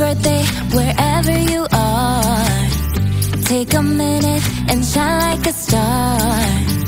birthday wherever you are. Take a minute and shine like a star.